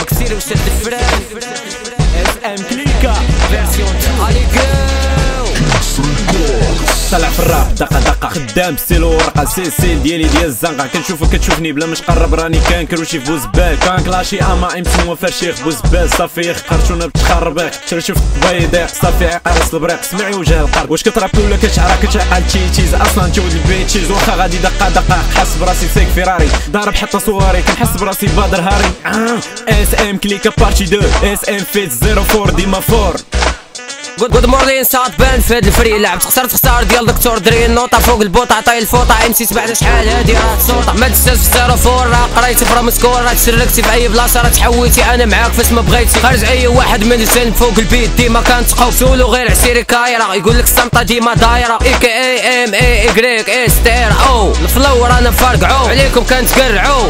مكسير وشد فران اس ام كليكا فيرسيون 2 علي طلع في الراب دقة دقة. خدام ستيلو ورقة سيسيل ديالي ديال الزنقة. كنشوفك كتشوفني بلا مش قرب راني كان كروشي في بوزبال. كان كلاشي أما امسي مو فرشيخ بوزبال. صافي خرجونا بتخربق شوف بيضيق صافي عقارس البريق. سمعي وجه القلب واش كترابي ولا كتشعر؟ كتعقل تشيز أصلا جود البيت تشيز واخا غادي دقة دقة. حس براسي سيك فيراري. ضارب حتى صواري كنحس براسي بادر هاري. اس ام كليكا بارتي 2 اس ام فيت 04 ديما فور. جود مورنين ساعات بان في هاد الفريق لعبت خسرت خسار ديال دكتور دري. النوطه فوق البوطه عطاي الفوطه ام سي سبعنا شحال؟ هادي راه صوطه ما تستاز في زيرو فور. راه قريتي فرا مسكور راه تسرقتي في أي بلاصة. راه تحويتي. أنا معاك فاش ما بغيتي. خرج أي واحد من السن فوق البيت. ديما كنتقاو سولو غير عسيري كايرة. يقول لك السمطه ديما دايرة. اي كي اي ام اي اكريك اس تير أو الفلو رانا فرقعو عليكم كنتقرعو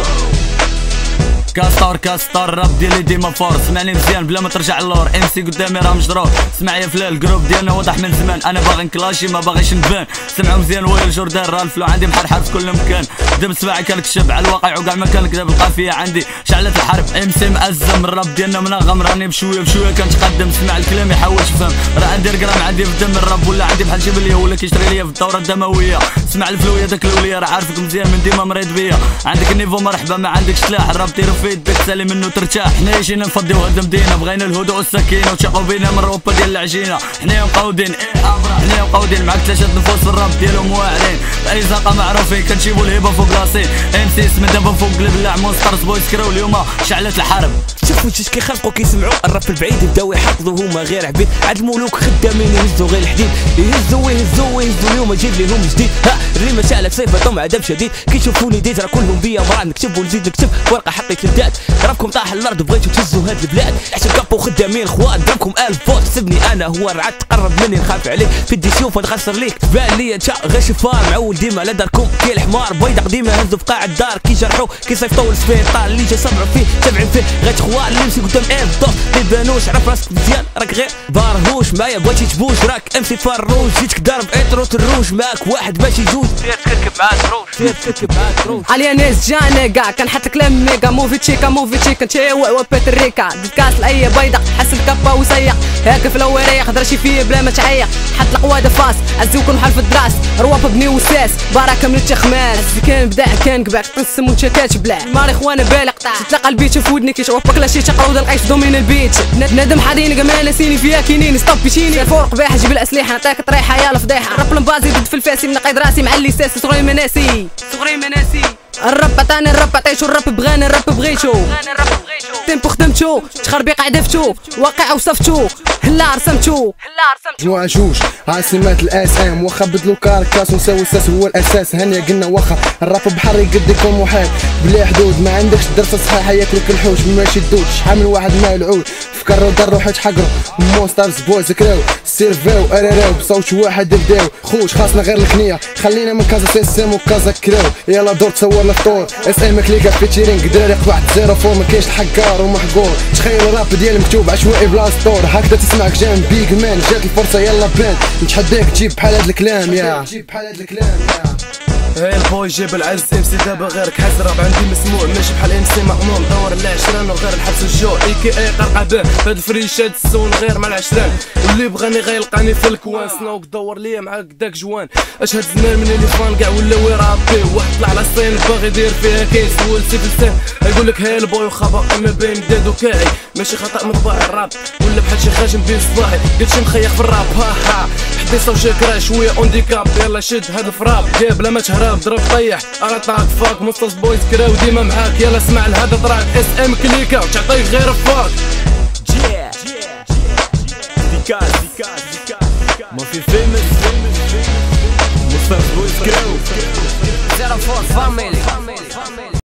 كاستور كاستور راب ديالي ديما فور. سمعني مزيان بلا ما ترجع اللور ام سي قدامي راه مجرور سمع يا فلان الجروب ديالنا واضح من زمان. أنا باغي نكلاشي ما باغيش نبان. سمعوا مزيان ويل جوردان راه الفلو عندي حرب في كل مكان. دم سباعي كنكشف على الواقع وكاع ما كنكذب القافية عندي. شعلت الحرب. ام سي مأزم. الراب ديالنا منغم. راني بشوية بشوية كنتقدم. سمع الكلام يحاول يفهم راه عندي رقرام عندي في دم الراب ولا عندي بحال شي ولا كيشري ليا في الدورة الدموية. سمع الفلو يا داك الولية. راه عارفك مزيان من ديما مريض بيا. عندك النيفو مرحبا ما عندكش سلاح. الراب تيرو في يدك سالي منه ترتاح. حنا جينا نفضيو هاد المدينة بغينا الهدوء والسكينة وتشقوا بينا من الروبا ديال العجينة. حنايا مقودين إيه حنايا مقودين معاك ثلاثة نفوس في الراب ديالهم واعرين. اي زاقه معروفين كنجيبو الهبه فوق راسي. ام سي اسم دابا فوق البلاع مونسترز بويز كراو اليوم. شعلت الحرب. شوفوا جيش كيخلقوا كيسمعوا الراب البعيد يبداو يحفظوا هما غير عبيد. عاد الملوك خدامين يهزوا غير الحديد. يهزوا ويهزوا ويهزوا. اليوم جيب لهم جديد. ها الريمه شعلت صيفتهم عذاب شديد. كيشوفوني ديت راه كلهم بيا مرا نكتب ونزيد نكتب. ورقة حطيت الدات رابكم طاح الأرض بغيتو تهزوا هاد البلاد. عشان كابو خدامين خوات دربكم الف فوت. سبني أنا هو. رعد تقرب مني نخاف عليك. بدي شوف نخسر ليك. بان لي انت غير شفار. معول ديما لا داركم كي الحمار بيض قديمة هزوا في قاع الدار كي جرحوا كي صيفطوا السبيطار اللي جا سمعوا فيه سبعين فيه. غير خوار اللي يمشي قدام إيه بالضبط ما يبانوش عرف راسك مزيان راك غير بارهوش. معايا بغيتي تبوش راك امسي فروج جيتك ضارب انترو تروج معاك واحد باش يجوز سير تركب معاه تروج سير تركب معاك تروج عليا ناس جانا كاع كنحط كلام ميجا موفي تشيكا موفي تشيكا. تشيوا وباتريكا دكاس لاي بيضة حس الكبا وسيق هاك في الأول ريح درشي فيه بلا ما تعيق حط القوادة فاس عزوكم حرف الدراس. رواب بني وساس. بركه من التخماس كان بدأ كان كباك قسم وشكات بلا. ماري خوانة بالغ تتلقى البيت في ودني كيشوفك لا شي تقعد لقيت دومين البيت ندم حديني كمان سيني فيها كينين بيشيني. فوق قباح جيب الأسلحة. نعطيك طريحة يا الفضيحه رب المبازي ضد في الفاسي منقيد راسي مع اللي ساسي صغري مناسي. صغري مناسي. الرب عطاني الرب عطيتو الرب بغاني الرب بغيتو تيمبو خدمتو تخربيق عدفتو واقع وصفتو هلا رسمتو. مجموعة جوج عاصمات الأس إم واخا بدلو كاركاس ونساوي الساس هو الأساس. هانيا قلنا واخا الراب بحر يقدكم محال بلا حدود ما عندكش درس صحيحة ياكلوك الحوش. ماشي الدود شحال من واحد ما العود فكروا ضروا حيت حقروا. مونسترز بويز كراو سيرفاو اريراو بصوت واحد بداو خوش خاصنا غير الكنية خلينا من كازا سيستم وكازا كراو. يلا دور تصورنا فطور إس إم كليكا فيتشيرينغ دراري واحد زيرو فور ما كاينش الحكار ومحقور تخيل الراب ديال مكتوب عشوائي بلا سطور. هكذا تسمعك جام بيج مان. جات الفرصة يلا بان. نتحداك تجيب بحال هاد الكلام يا. تجيب بحال هاد الكلام يا. هاي البوي جيب العز ام سي دابا غيرك حاز راب عندي مسموع ماشي بحال ام سي مأمون دور العشرين وغير الحبس الجوع إي كي إي قرقبه هاد الفريشات السون غير مع العشرين. واللي بغاني غيلقاني في الكوان. سنوك دور ليا معاك داك جوان. اش هاد الزمان من اللي فان كاع ولا ويرابي واحد طلع على الصين باغي يدير فيها كاين سول سيف لسان يقول لك هاي البوي وخبا ما بين داد وكاعي ماشي خطأ مطبع الراب. ولا بحال شي خاشم بين صباحي قلت شي مخيخ في الراب ها ها. حبيصة وشاكرا شوية أونديكاب. يلا شد هاد الفراب جاب لا ما تهرب. ضرب طيح. أنا طاق فاك مستوس بويز كراو ديما معاك. يلا اسمع لهذا طراك اس ام كليكا وتعطيك غير فاك ما في فيمس مستر بويز كراو زيرو فور فاميلي.